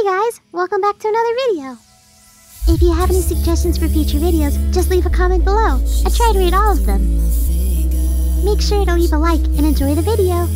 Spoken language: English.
Hey guys, welcome back to another video. If you have any suggestions for future videos, just leave a comment below. I try to read all of them. Make sure to leave a like and enjoy the video.